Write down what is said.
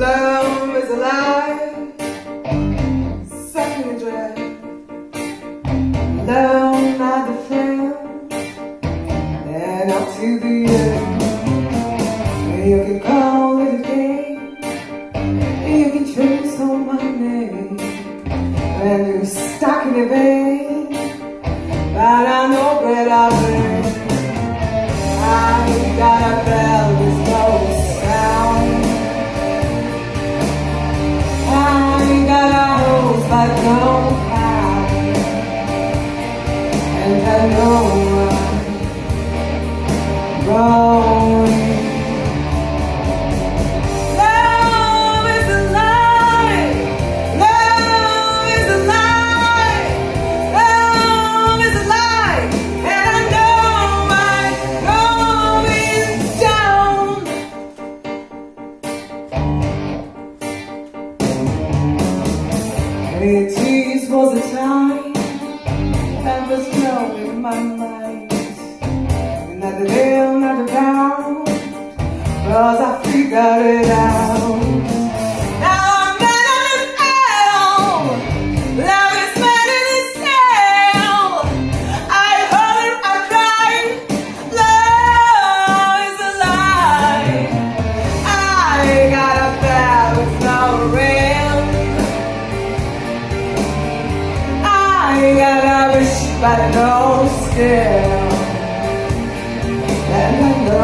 Love is alive, sucking and dry. Love not a friend, and up to the end. You can call it a game, and you can trace on my name. And you stuck in a vein. But no power, and I know I'm going. Was a time that was blowing my mind. Another day, another down, cause I figured it out. I got a wish but no skill And I know